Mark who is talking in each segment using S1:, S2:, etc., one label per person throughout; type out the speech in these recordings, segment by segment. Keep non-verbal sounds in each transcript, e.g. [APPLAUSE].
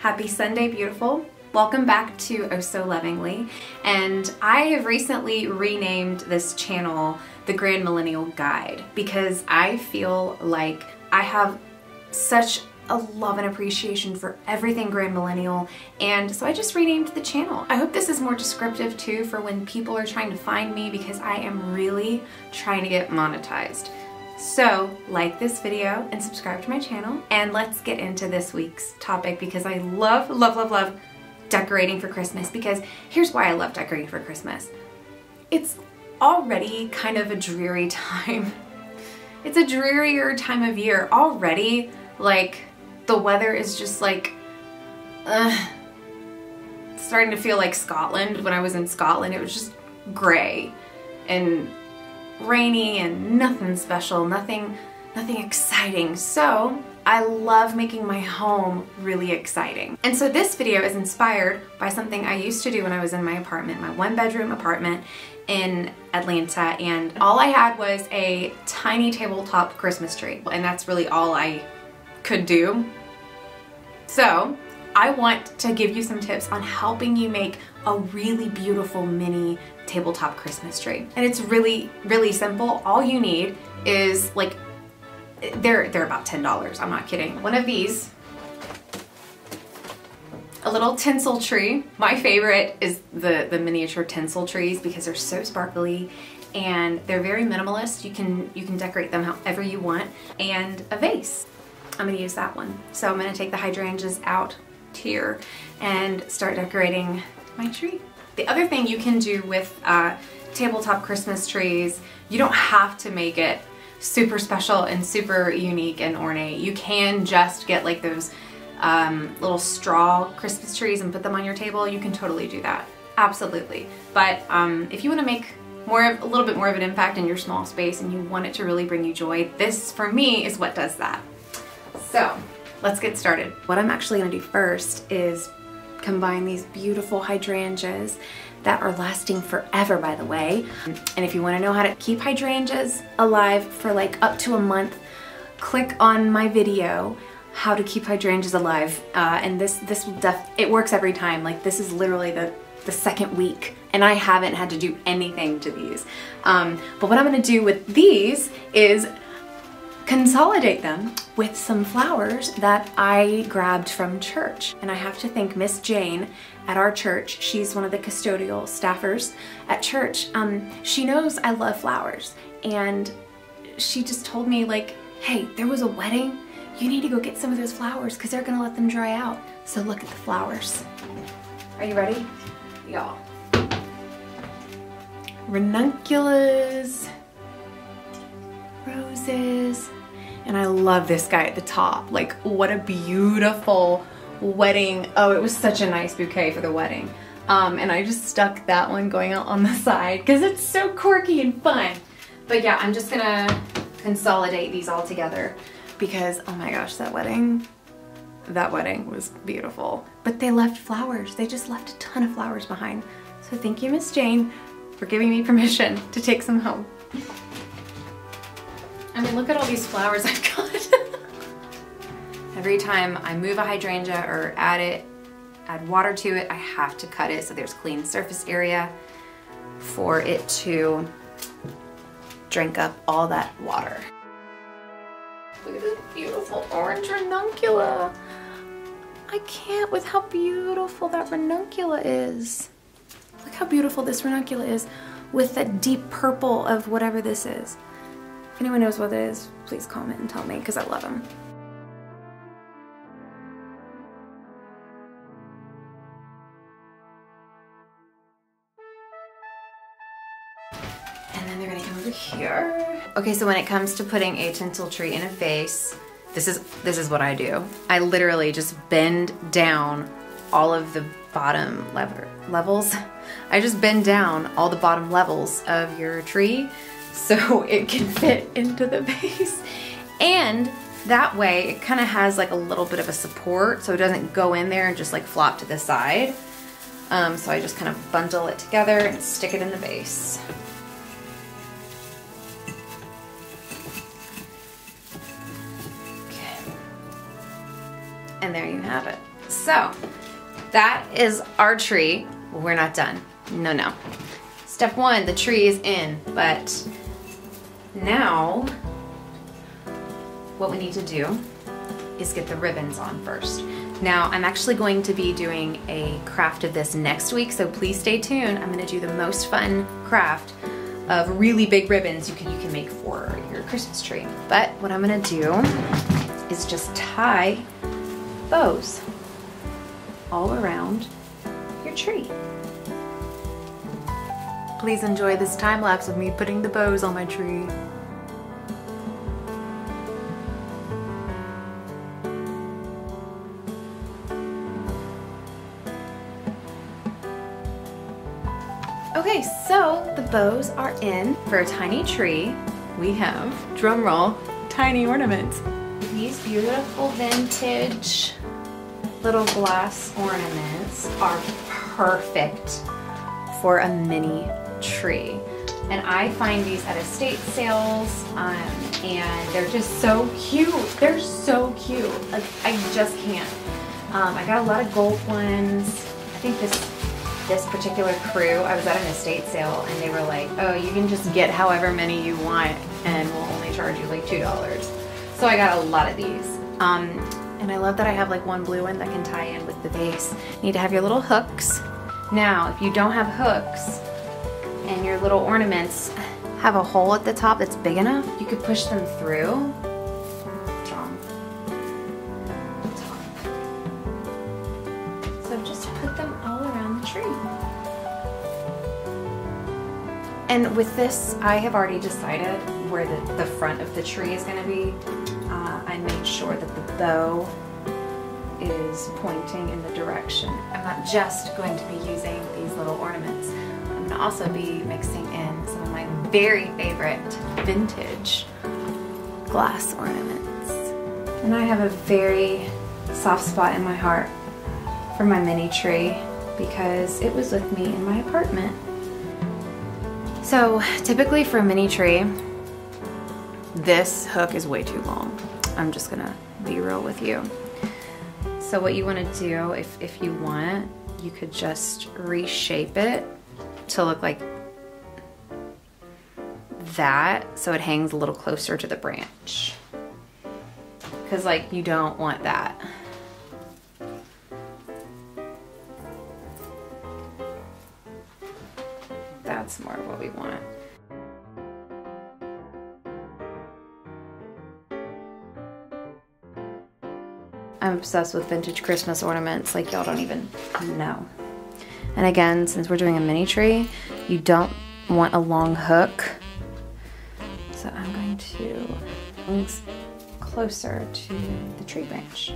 S1: Happy Sunday, beautiful. Welcome back to Oh So Lovingly. And I have recently renamed this channel The Grand Millennial Guide because I feel like I have such a love and appreciation for everything Grand Millennial and so I just renamed the channel. I hope this is more descriptive too for when people are trying to find me because I am really trying to get monetized. So like this video and subscribe to my channel and let's get into this week's topic because I love, love, love, love decorating for Christmas because here's why I love decorating for Christmas. It's already kind of a dreary time. [LAUGHS] It's a drearier time of year already. Like the weather is just like, uh, starting to feel like Scotland. When I was in Scotland, it was just gray and rainy and nothing special, nothing, nothing exciting. So I love making my home really exciting. And so this video is inspired by something I used to do when I was in my apartment, my one bedroom apartment in Atlanta and all I had was a tiny tabletop Christmas tree and that's really all I could do so I want to give you some tips on helping you make a really beautiful mini tabletop Christmas tree. And it's really, really simple. All you need is like, they're, they're about $10, I'm not kidding. One of these, a little tinsel tree. My favorite is the, the miniature tinsel trees because they're so sparkly and they're very minimalist. You can, you can decorate them however you want. And a vase. I'm gonna use that one. So I'm gonna take the hydrangeas out here and start decorating my tree. The other thing you can do with uh, tabletop Christmas trees, you don't have to make it super special and super unique and ornate. You can just get like those um, little straw Christmas trees and put them on your table. You can totally do that, absolutely. But um, if you wanna make more of, a little bit more of an impact in your small space and you want it to really bring you joy, this for me is what does that. So let's get started. What I'm actually gonna do first is combine these beautiful hydrangeas that are lasting forever by the way. And if you wanna know how to keep hydrangeas alive for like up to a month, click on my video how to keep hydrangeas alive. Uh, and this this it works every time. Like this is literally the the second week and I haven't had to do anything to these. Um, but what I'm gonna do with these is consolidate them with some flowers that I grabbed from church. And I have to thank Miss Jane at our church. She's one of the custodial staffers at church. Um, she knows I love flowers and she just told me like, hey, there was a wedding. You need to go get some of those flowers because they're gonna let them dry out. So look at the flowers. Are you ready? Y'all. Ranunculus, roses, and I love this guy at the top. Like, what a beautiful wedding. Oh, it was such a nice bouquet for the wedding. Um, and I just stuck that one going out on the [LAUGHS] side because it's so quirky and fun. But yeah, I'm just gonna consolidate these all together because, oh my gosh, that wedding, that wedding was beautiful. But they left flowers. They just left a ton of flowers behind. So thank you, Miss Jane, for giving me permission to take some home. [LAUGHS] I mean, look at all these flowers [LAUGHS] I've got. Every time I move a hydrangea or add it, add water to it, I have to cut it so there's clean surface area for it to drink up all that water. Look at this beautiful orange ranuncula. I can't with how beautiful that ranuncula is. Look how beautiful this ranuncula is with that deep purple of whatever this is. If anyone knows what it is, please comment and tell me because I love them. And then they're gonna come over here. Okay, so when it comes to putting a tinsel tree in a vase, this is this is what I do. I literally just bend down all of the bottom lever levels. [LAUGHS] I just bend down all the bottom levels of your tree so it can fit into the [LAUGHS] vase. And that way it kind of has like a little bit of a support so it doesn't go in there and just like flop to the side. Um, so I just kind of bundle it together and stick it in the vase. Okay. And there you have it. so that is our tree. We're not done. No, no. Step one, the tree is in, but now what we need to do is get the ribbons on first. Now, I'm actually going to be doing a craft of this next week, so please stay tuned. I'm gonna do the most fun craft of really big ribbons you can, you can make for your Christmas tree. But what I'm gonna do is just tie bows all around your tree. Please enjoy this time lapse of me putting the bows on my tree. Okay, so the bows are in. For a tiny tree, we have, drum roll, tiny ornaments. These beautiful vintage little glass ornaments are perfect for a mini tree. And I find these at estate sales um, and they're just so cute. They're so cute. Like, I just can't. Um, I got a lot of gold ones. I think this this particular crew, I was at an estate sale and they were like, oh, you can just get however many you want and we'll only charge you like $2. So I got a lot of these. Um, and I love that I have like one blue one that can tie in with the base. You need to have your little hooks. Now, if you don't have hooks and your little ornaments have a hole at the top that's big enough, you could push them through. So just put them all around the tree. And with this, I have already decided where the, the front of the tree is gonna be. Uh, I made sure that the bow is pointing in the direction. I'm not just going to be using these little ornaments. Gonna also be mixing in some of my very favorite vintage glass ornaments. And I have a very soft spot in my heart for my mini tree because it was with me in my apartment. So typically for a mini tree, this hook is way too long. I'm just gonna be real with you. So what you wanna do, if, if you want, you could just reshape it to look like that so it hangs a little closer to the branch. Cause like you don't want that. That's more what we want. I'm obsessed with vintage Christmas ornaments like y'all don't even know. And again, since we're doing a mini tree, you don't want a long hook. So I'm going to bring closer to the tree branch.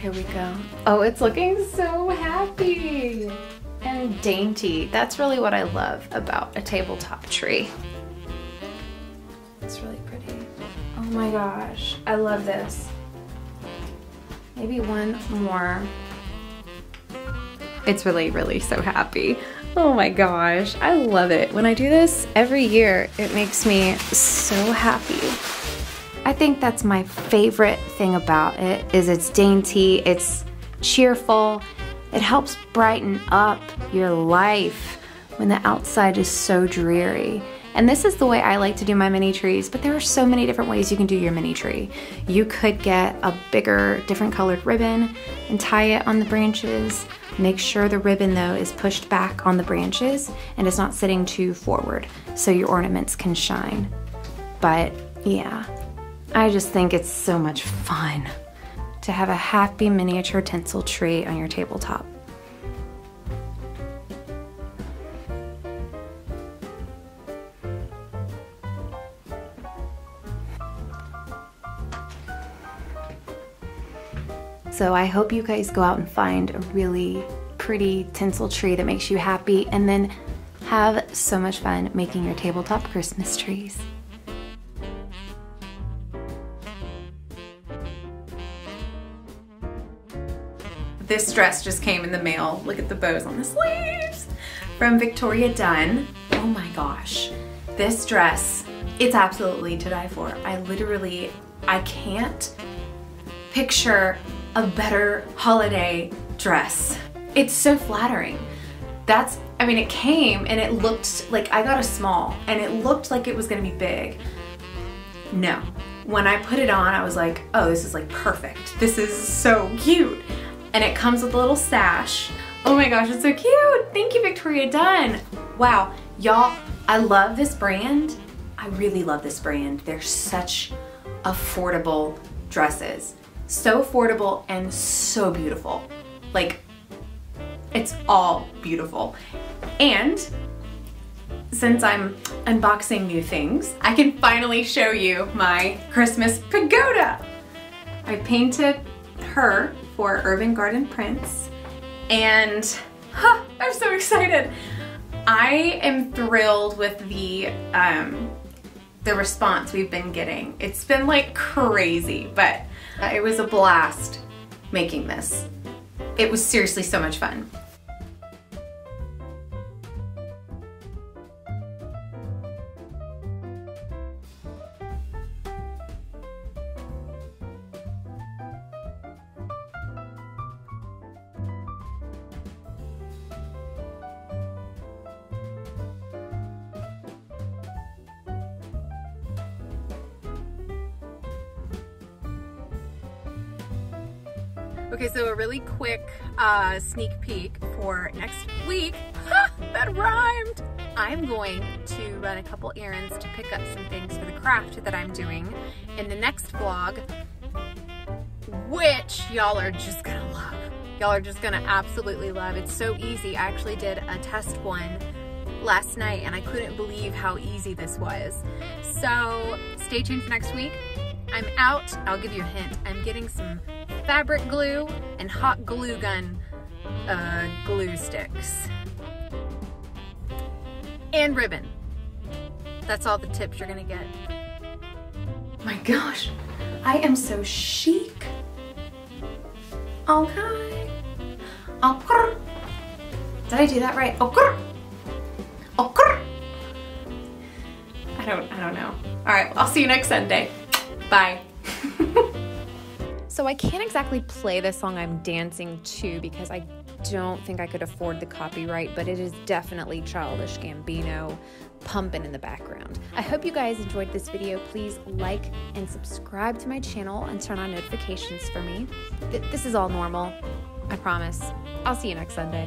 S1: There we go. Oh, it's looking so happy and dainty. That's really what I love about a tabletop tree. It's really pretty. Oh my gosh, I love this. Maybe one more. It's really, really so happy. Oh my gosh, I love it. When I do this every year, it makes me so happy. I think that's my favorite thing about it is it's dainty, it's cheerful, it helps brighten up your life when the outside is so dreary. And this is the way I like to do my mini trees, but there are so many different ways you can do your mini tree. You could get a bigger, different colored ribbon and tie it on the branches. Make sure the ribbon though is pushed back on the branches and it's not sitting too forward so your ornaments can shine. But yeah, I just think it's so much fun to have a happy miniature tinsel tree on your tabletop. So I hope you guys go out and find a really pretty tinsel tree that makes you happy and then have so much fun making your tabletop Christmas trees. This dress just came in the mail. Look at the bows on the sleeves. From Victoria Dunn. Oh my gosh. This dress, it's absolutely to die for. I literally, I can't picture a better holiday dress. It's so flattering. That's, I mean, it came and it looked like I got a small and it looked like it was gonna be big. No. When I put it on, I was like, oh, this is like perfect. This is so cute. And it comes with a little sash. Oh my gosh, it's so cute. Thank you, Victoria Dunn. Wow, y'all, I love this brand. I really love this brand. They're such affordable dresses. So affordable and so beautiful. Like, it's all beautiful. And since I'm unboxing new things, I can finally show you my Christmas pagoda. I painted her for Urban Garden Prints and huh, I'm so excited. I am thrilled with the um, the response we've been getting. It's been like crazy, but it was a blast making this. It was seriously so much fun. Okay, so a really quick uh, sneak peek for next week. that rhymed! I'm going to run a couple errands to pick up some things for the craft that I'm doing in the next vlog, which y'all are just gonna love. Y'all are just gonna absolutely love. It's so easy. I actually did a test one last night and I couldn't believe how easy this was. So stay tuned for next week. I'm out. I'll give you a hint. I'm getting some fabric glue and hot glue gun uh, glue sticks. And ribbon. That's all the tips you're gonna get. My gosh, I am so chic. Okay. Okay. Did I do that right? Okay. Okay. I don't, I don't know. All right, I'll see you next Sunday. Bye.
S2: So I can't exactly play the song I'm dancing to because I don't think I could afford the copyright, but it is definitely Childish Gambino pumping in the background. I hope you guys enjoyed this video. Please like and subscribe to my channel and turn on notifications for me. This is all normal, I promise. I'll see you next Sunday.